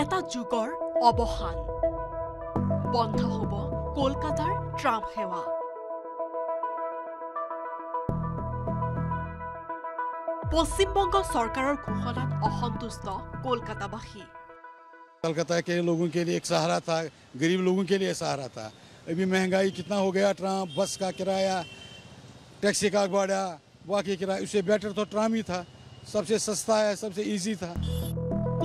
এটা যুগৰ অৱসান বন্ধ হ'ব কলকাতাৰ ট্ৰাম সেৱা পশ্চিমবংগ চৰকাৰৰ ঘোষণাত অসন্তুষ্ট কলকাতাবাসী कलकत्ता के लोगों के लिए एक सहारा था गरीब लोगों के लिए सहारा था अभी महंगाई कितना हो गया ट्राम बस का किराया टैक्सी का भाड़ा बाकी किराया उससे बेटर तो ट्राम ही था सबसे सस्ता है सबसे इजी था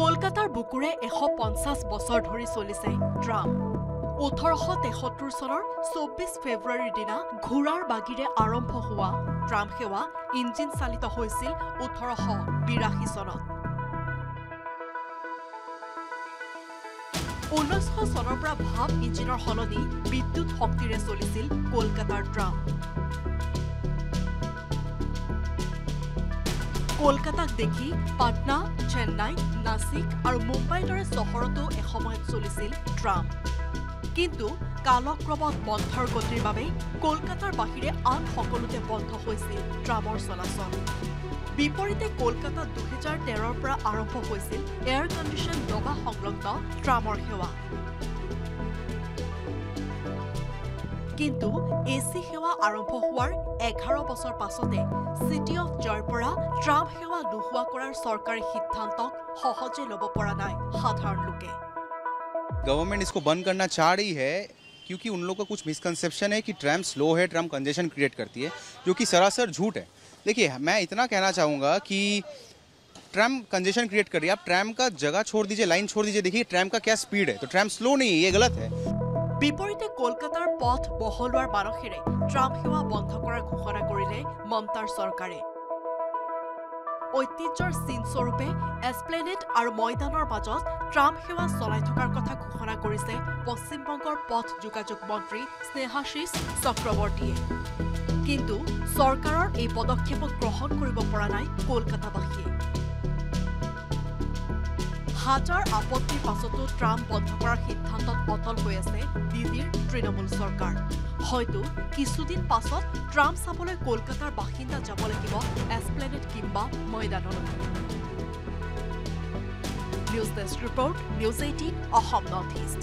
কলকাতাৰ বুকুৰে এশ পঞ্চাছ বছৰ ধৰি চলিছে ট্ৰাম ওঠৰশ তেসত্তৰ চনৰ চৌব্বিছ ফেব্ৰুৱাৰীৰ দিনা ঘোঁৰাৰ বাগিৰে আৰম্ভ হোৱা ট্ৰাম সেৱা ইঞ্জিন চালিত হৈছিল ওঠৰশ বিৰাশী চনত। ঊনৈছশ চনৰ পৰা ভাপ ইঞ্জিনৰ সলনি বিদ্যুৎ শক্তিৰে চলিছিল কলকাতাৰ ট্ৰাম কলকাতাক দেখি পাটনা চেন্নাই নাছিক আৰু মুম্বাইৰ দৰে চহৰতো এসময়ত চলিছিল ট্ৰাম কিন্তু কালক্ৰমত বন্ধৰ গতিৰ বাবে কলকাতাৰ বাহিৰে আন সকলোতে বন্ধ হৈছিল ট্ৰামৰ চলাচল। বিপৰীতে কলকাতাত দুহেজাৰ তেৰৰ পৰা আৰম্ভ হৈছিল এয়াৰ কণ্ডিশ্যন ডবা সংলগ্ন ট্ৰামৰ সেৱা। কিন্তু এ চি সেৱা আৰম্ভ হোৱাৰ এঘাৰ বছৰ পাছতে চিটি অফ জয়ৰ পৰা ট্ৰাম সেৱা নোহোৱা কৰাৰ চৰকাৰী সিদ্ধান্তক সহজে ল'ব পৰা নাই সাধাৰণ লোকে गवर्नमेंट इसको बंद करना चाह रही है क्योंकि उन लोगों का कुछ मिसकंसेप्शन है कि ट्रैम स्लो है ट्रैम कंजेशन क्रिएट करती है जो कि सरासर झूठ है देखिए मैं इतना कहना चाहूँगा कि ट्रैम कंजेशन क्रिएट कर रही है आप ट्रैम का जगह छोड़ दीजिए लाइन छोड़ दीजिए देखिए ट्रैम का क्या स्पीड है तो ट्रैम स्लो नहीं है ये गलत है বিপৰীতে কলকাতাৰ পথ বহলোৱাৰ মানসেৰে ট্ৰাম সেৱা বন্ধ কৰাৰ ঘোষণা কৰিলে মমতাৰ চৰকাৰে। ঐতিহ্যৰ চিনস্বৰূপে এছপ্লেনেড আৰু ময়দানৰ মাজত ট্ৰাম সেৱা চলাই থকাৰ কথা ঘোষণা কৰিছে পশ্চিমবংগৰ পথ যোগাযোগ মন্ত্ৰী স্নেহাশিষ চক্ৰৱৰ্তীয়ে। কিন্তু চৰকাৰৰ এই পদক্ষেপক গ্ৰহণ কৰিব পৰা নাই কলকাতাবাসীয়ে। হাজাৰ আপত্তিৰ পাছতো ট্ৰাম বন্ধ কৰাৰ সিদ্ধান্তত অটল হৈ আছে দিল্লীৰ তৃণমূল চৰকাৰ। হয়তো কিছুদিন পাছত ট্ৰাম চাবলৈ কলকাতাৰ বাসিন্দা যাব লাগিব এছপ্লেনেড কিম্বা ময়দানলৈ। News desk report news eighteen Assam north east.